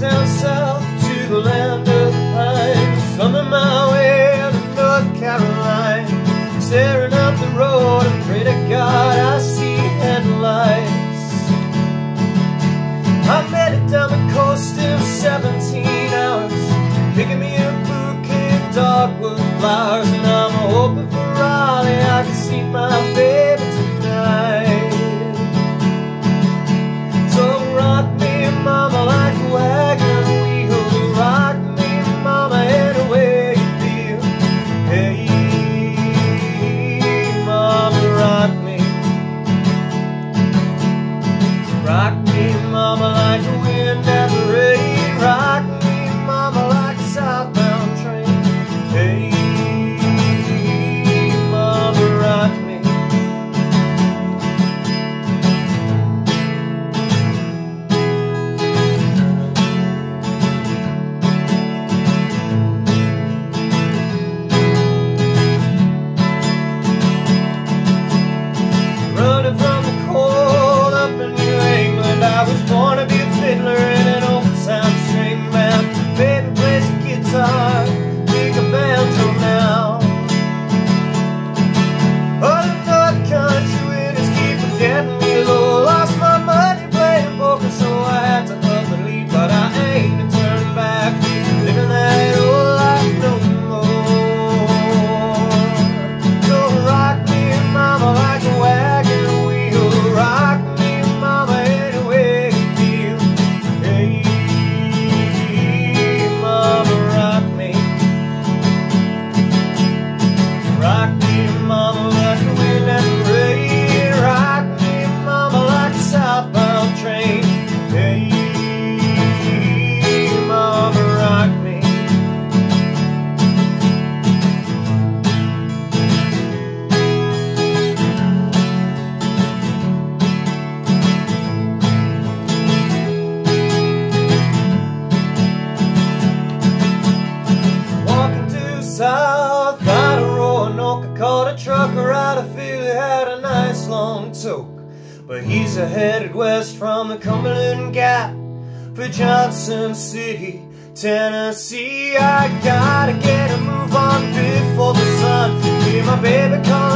down south to the land of the pines Thumbing my way to North Carolina Staring up the road and pray to God I see headlights I met it down the coast in 17 hours Picking me a bouquet of dogwood flowers And I'm hoping for Raleigh. I can see my wanna trucker right of Philly he had a nice long toke. But he's a headed west from the Cumberland Gap for Johnson City, Tennessee. I gotta get a move on before the sun. Hear my baby call.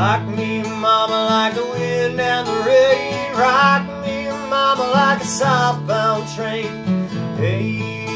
Rock me, mama, like the wind and the rain. Rock me, mama, like a southbound train. Hey.